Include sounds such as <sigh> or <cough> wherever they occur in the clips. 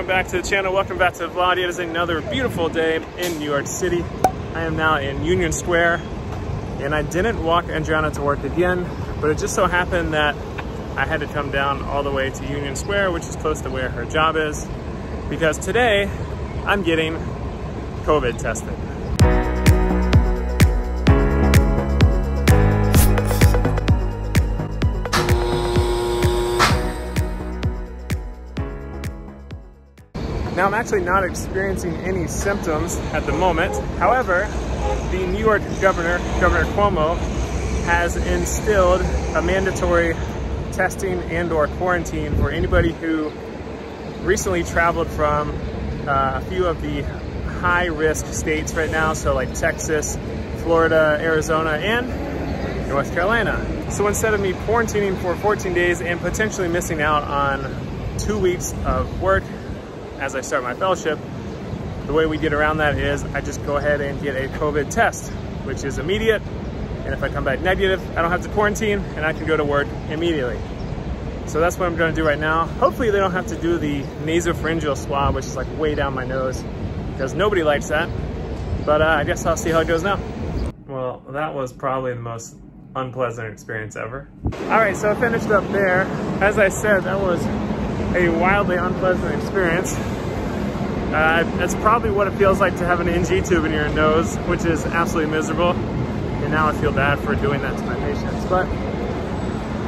welcome back to the channel. Welcome back to vlog. It is another beautiful day in New York City. I am now in Union Square and I didn't walk Andriana to work again, but it just so happened that I had to come down all the way to Union Square, which is close to where her job is, because today I'm getting COVID tested. Now I'm actually not experiencing any symptoms at the moment. However, the New York governor, Governor Cuomo, has instilled a mandatory testing and or quarantine for anybody who recently traveled from uh, a few of the high risk states right now. So like Texas, Florida, Arizona, and North Carolina. So instead of me quarantining for 14 days and potentially missing out on two weeks of work as I start my fellowship, the way we get around that is I just go ahead and get a COVID test, which is immediate. And if I come back negative, I don't have to quarantine and I can go to work immediately. So that's what I'm gonna do right now. Hopefully they don't have to do the nasopharyngeal swab, which is like way down my nose, because nobody likes that. But uh, I guess I'll see how it goes now. Well, that was probably the most unpleasant experience ever. All right, so I finished up there. As I said, that was a wildly unpleasant experience. Uh, that's probably what it feels like to have an NG tube in your nose, which is absolutely miserable. And now I feel bad for doing that to my patients. But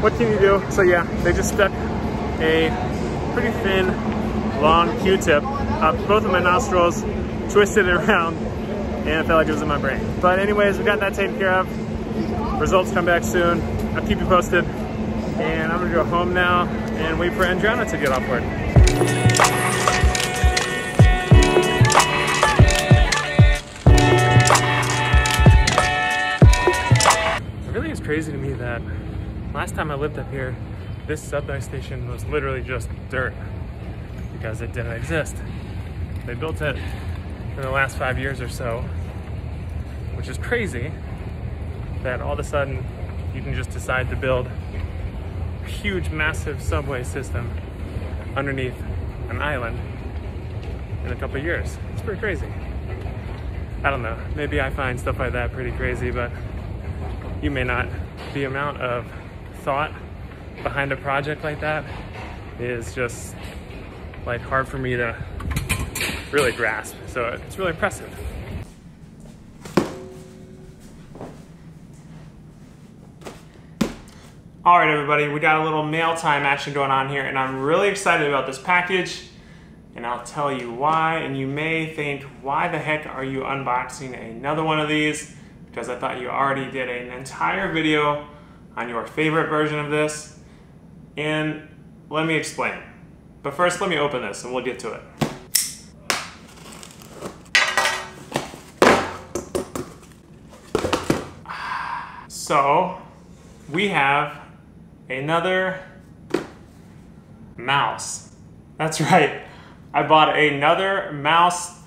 what can you do? So yeah, they just stuck a pretty thin, long Q-tip up both of my nostrils, twisted it around, and it felt like it was in my brain. But anyways, we got that taken care of. Results come back soon. I'll keep you posted. And I'm gonna go home now and wait for Andriana to get off work. It really is crazy to me that last time I lived up here, this subway station was literally just dirt because it didn't exist. They built it in the last five years or so, which is crazy that all of a sudden you can just decide to build huge, massive subway system underneath an island in a couple years. It's pretty crazy. I don't know, maybe I find stuff like that pretty crazy, but you may not. The amount of thought behind a project like that is just like hard for me to really grasp. So it's really impressive. All right, everybody, we got a little mail time action going on here, and I'm really excited about this package, and I'll tell you why. And you may think, why the heck are you unboxing another one of these? Because I thought you already did an entire video on your favorite version of this, and let me explain. But first, let me open this, and we'll get to it. <sighs> So, we have another mouse. That's <laughs> right. I bought another mouse.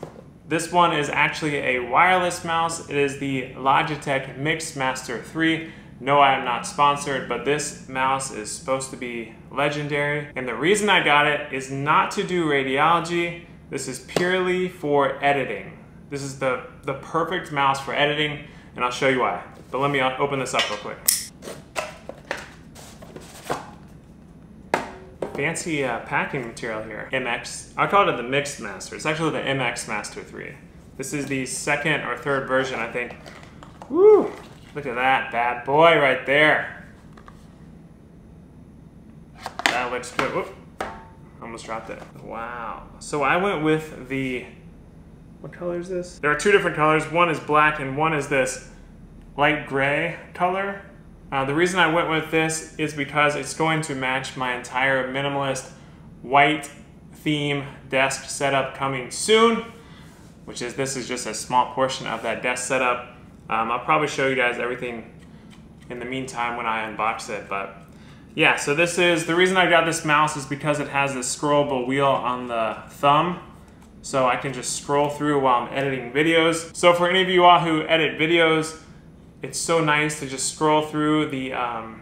This one is actually a wireless mouse. It is the Logitech Mixmaster 3. No, I am not sponsored, but this mouse is supposed to be legendary. And the reason I got it is not to do radiology. This is purely for editing. This is the, the perfect mouse for editing, and I'll show you why. But let me uh, open this up real quick. Fancy uh, packing material here. MX, I call it the Mixed Master. It's actually the MX Master 3. This is the second or third version, I think. Woo! Look at that bad boy right there. That looks good. Whoop. Almost dropped it. Wow. So I went with the, what color is this? There are two different colors. One is black and one is this light gray color. Uh, the reason I went with this is because it's going to match my entire minimalist white theme desk setup coming soon, which is this is just a small portion of that desk setup. Um, I'll probably show you guys everything in the meantime when I unbox it, but yeah, so this is, the reason I got this mouse is because it has this scrollable wheel on the thumb, so I can just scroll through while I'm editing videos. So for any of you all who edit videos, it's so nice to just scroll through the um,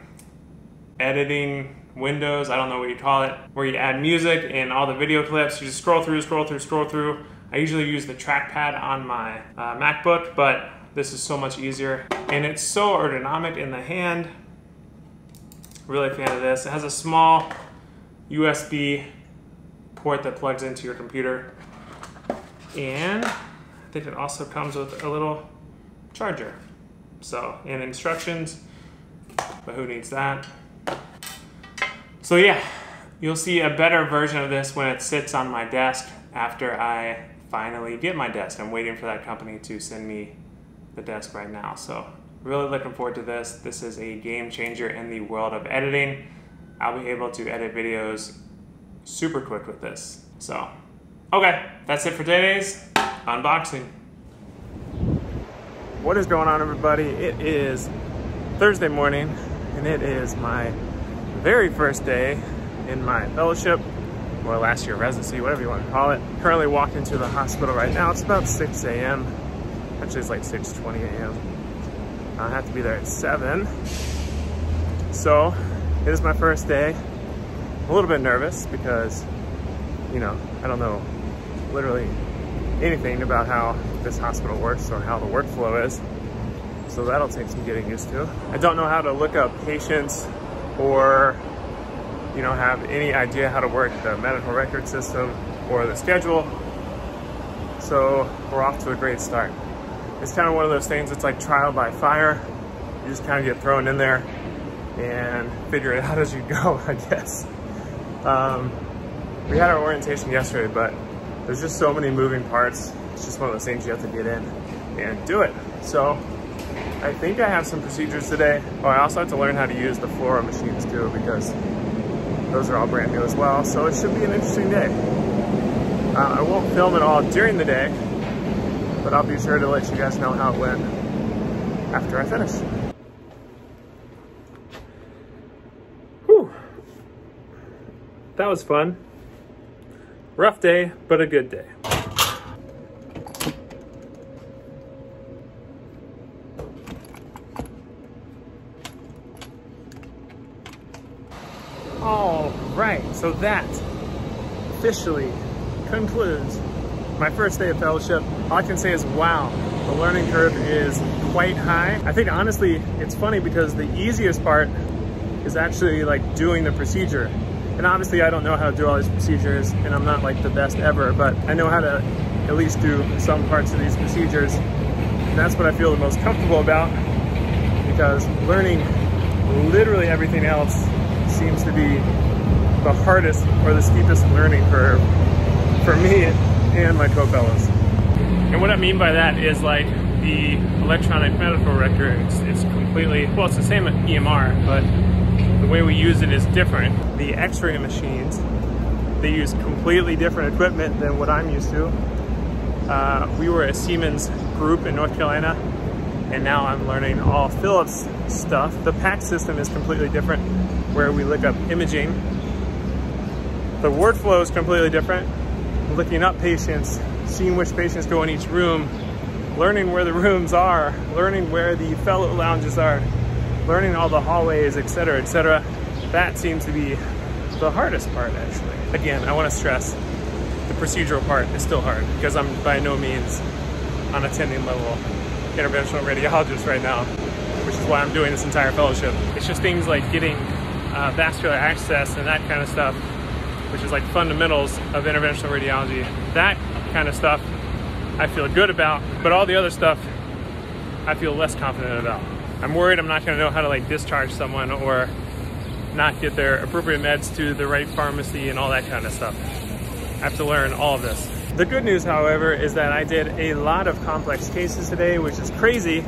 editing windows, I don't know what you call it, where you add music and all the video clips. You just scroll through, scroll through, scroll through. I usually use the trackpad on my uh, MacBook, but this is so much easier. And it's so ergonomic in the hand. Really a fan of this. It has a small USB port that plugs into your computer. And I think it also comes with a little charger. So, and instructions, but who needs that? So yeah, you'll see a better version of this when it sits on my desk after I finally get my desk. I'm waiting for that company to send me the desk right now. So really looking forward to this. This is a game changer in the world of editing. I'll be able to edit videos super quick with this. So, okay, that's it for today's unboxing. What is going on everybody? It is Thursday morning and it is my very first day in my fellowship or last year residency, whatever you want to call it. Currently walking to the hospital right now. It's about 6 a.m. Actually, it's like 6.20 a.m. I have to be there at 7. So, it is my first day. I'm a little bit nervous because, you know, I don't know literally anything about how this hospital works or how the workflow is. So that'll take some getting used to. I don't know how to look up patients or you know, have any idea how to work the medical record system or the schedule. So we're off to a great start. It's kind of one of those things, it's like trial by fire. You just kind of get thrown in there and figure it out as you go, <laughs> I guess. Um, we had our orientation yesterday, but there's just so many moving parts. It's just one of those things you have to get in and do it. So I think I have some procedures today. Oh, I also have to learn how to use the fluoro machines too because those are all brand new as well. So it should be an interesting day. Uh, I won't film it all during the day, but I'll be sure to let you guys know how it went after I finish. Whew. That was fun. Rough day, but a good day. All right, so that officially concludes my first day of fellowship. All I can say is, wow, the learning curve is quite high. I think honestly, it's funny because the easiest part is actually like doing the procedure. And obviously I don't know how to do all these procedures and I'm not like the best ever, but I know how to at least do some parts of these procedures. And that's what I feel the most comfortable about because learning literally everything else seems to be the hardest or the steepest learning curve for me and my co-fellows. And what I mean by that is like the electronic medical record, it's, completely, well, it's the same EMR, but the way we use it is different. The x-ray machines, they use completely different equipment than what I'm used to. Uh, we were a Siemens group in North Carolina, and now I'm learning all Philips stuff. The PACS system is completely different where we look up imaging. The workflow is completely different. Looking up patients, seeing which patients go in each room, learning where the rooms are, learning where the fellow lounges are, learning all the hallways, etc., etc. That seems to be the hardest part, actually. Again, I want to stress the procedural part is still hard because I'm by no means on attending level interventional radiologist right now, which is why I'm doing this entire fellowship. It's just things like getting uh, vascular access and that kind of stuff, which is like fundamentals of interventional radiology. That kind of stuff I feel good about, but all the other stuff I feel less confident about. I'm worried I'm not gonna know how to like discharge someone or not get their appropriate meds to the right pharmacy and all that kind of stuff. I have to learn all of this. The good news, however, is that I did a lot of complex cases today, which is crazy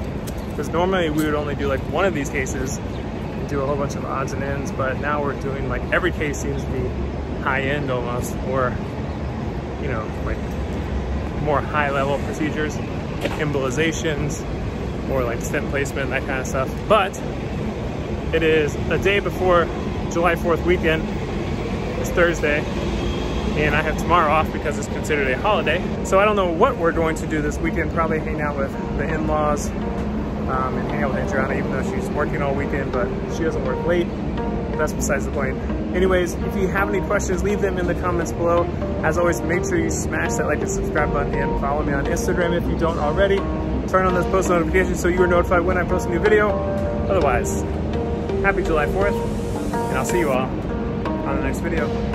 because normally we would only do like one of these cases and do a whole bunch of odds and ends, but now we're doing like every case seems to be high end almost, or you know, like more high level procedures, embolizations, or like stent placement, that kind of stuff. But it is a day before July 4th weekend. It's Thursday, and I have tomorrow off because it's considered a holiday. So I don't know what we're going to do this weekend. Probably hang out with the in-laws, um, and hang out with Adriana even though she's working all weekend, but she doesn't work late. That's besides the point. Anyways, if you have any questions, leave them in the comments below. As always, make sure you smash that like and subscribe button and follow me on Instagram if you don't already. Turn on those post notifications so you are notified when I post a new video. Otherwise, happy July 4th, and I'll see you all on the next video.